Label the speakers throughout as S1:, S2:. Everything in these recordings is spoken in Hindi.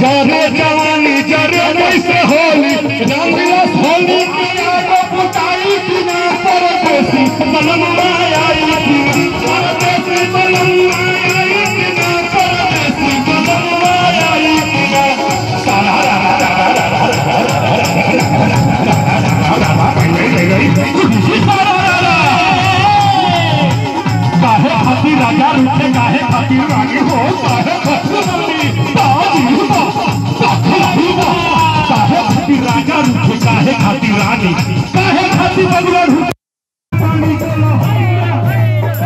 S1: जरे जवानी जरे कैसे हो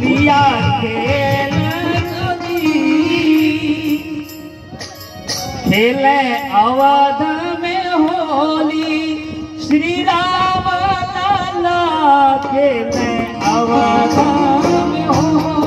S1: ભૂલિયા ખેલ ખેલે અવધ મે હોલી શ્રી રામ
S2: લાલા ખેલે
S1: અવધ મે હોલી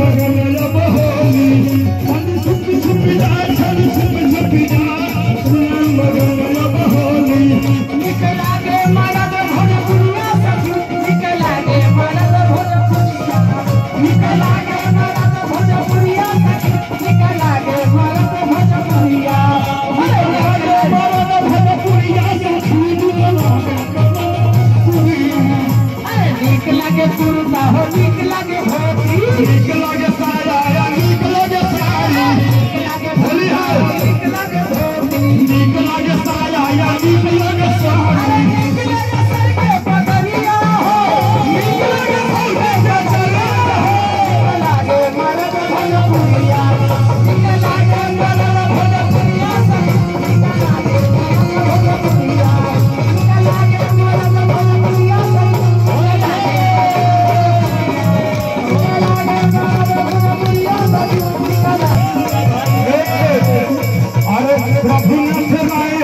S1: मगन अब
S2: Nikolai अरे
S1: प्रभुनाथ राय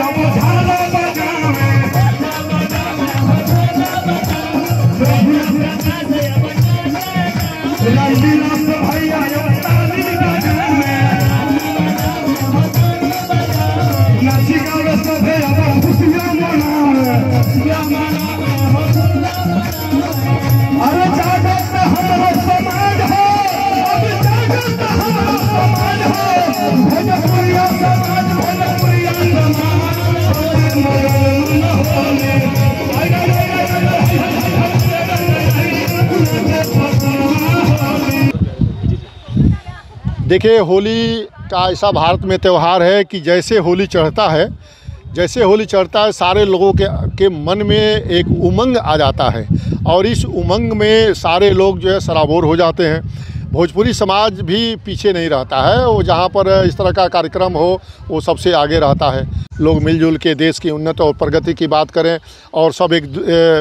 S3: देखिए, होली का ऐसा भारत में त्यौहार है कि जैसे होली चढ़ता है, जैसे होली चढ़ता है, सारे लोगों के के मन में एक उमंग आ जाता है। और इस उमंग में सारे लोग जो है सराबोर हो जाते हैं। भोजपुरी समाज भी पीछे नहीं रहता है वो जहाँ पर इस तरह का कार्यक्रम हो, वो सबसे आगे रहता है। लोग मिलजुल के देश की उन्नत और प्रगति की बात करें और सब एक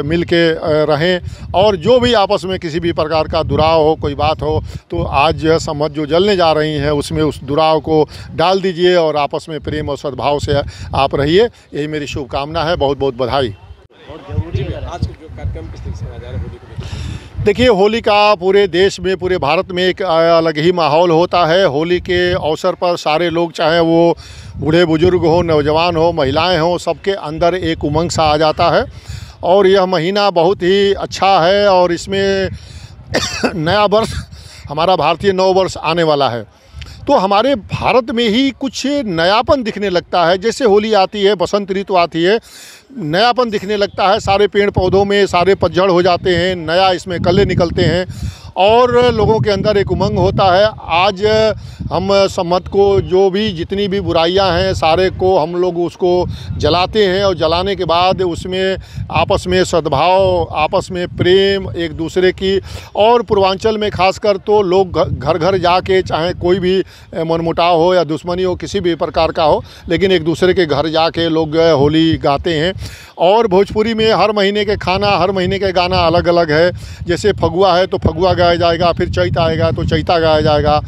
S3: मिल के रहें और जो भी आपस में किसी भी प्रकार का दुराव हो, कोई बात हो तो आज जो है सम्मत जो जलने जा रही हैं, उसमें उस दुराव को डाल दीजिए और आपस में प्रेम और सद्भाव से आप रहिए। यही मेरी शुभकामना है। बहुत बहुत बधाई
S4: आज जो कार्यक्रम, किस तरीके से
S3: देखिए, होली का पूरे देश में, पूरे भारत में एक अलग ही माहौल होता है। होली के अवसर पर सारे लोग, चाहे वो बूढ़े बुज़ुर्ग हो, नौजवान हो, महिलाएँ हों, सबके अंदर एक उमंग सा आ जाता है। और यह महीना बहुत ही अच्छा है और इसमें नया वर्ष, हमारा भारतीय नव वर्ष आने वाला है। तो हमारे भारत में ही कुछ नयापन दिखने लगता है। जैसे होली आती है, बसंत ऋतु आती है नयापन दिखने लगता है। सारे पेड़ पौधों में सारे पतझड़ हो जाते हैं, नया इसमें कले निकलते हैं। और लोगों के अंदर एक उमंग होता है। आज हम सम्मत को जो भी जितनी भी बुराइयाँ हैं, सारे को हम लोग उसको जलाते हैं और जलाने के बाद उसमें आपस में सद्भाव, आपस में प्रेम एक दूसरे की और पूर्वांचल में खासकर तो लोग घर घर जाके चाहे कोई भी मनमुटाव हो या दुश्मनी हो, किसी भी प्रकार का हो, लेकिन एक दूसरे के घर जाके लोग होली गाते हैं। और भोजपुरी में हर महीने के खाना, हर महीने के गाना अलग अलग है। जैसे फगुआ है तो फगुआ गाया जाएगा, फिर चैत आएगा तो चैता गाया जाएगा।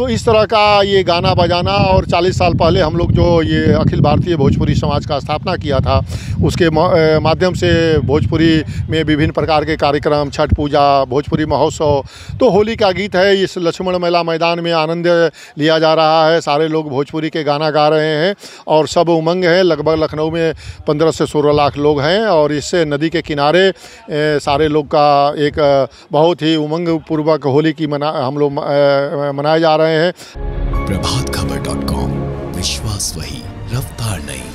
S3: तो इस तरह का ये गाना बजाना और 40 साल पहले हम लोग जो ये अखिल भारतीय भोजपुरी समाज का स्थापना किया था, उसके माध्यम से भोजपुरी में विभिन्न प्रकार के कार्यक्रम, छठ पूजा, भोजपुरी महोत्सव तो होली का गीत है, इस लक्ष्मण मेला मैदान में आनंद लिया जा रहा है, सारे लोग भोजपुरी के गाना गा रहे हैं और सब उमंग है, लगभग लखनऊ में पंद्रह से सोलह लाख लोग हैं और इससे नदी के किनारे सारे लोग का एक बहुत ही उमंग पूर्वक होली की मना, हम लोग मनाए जा रहे हैं।
S5: प्रभात खबर डॉट कॉम विश्वास वही रफ्तार नहीं।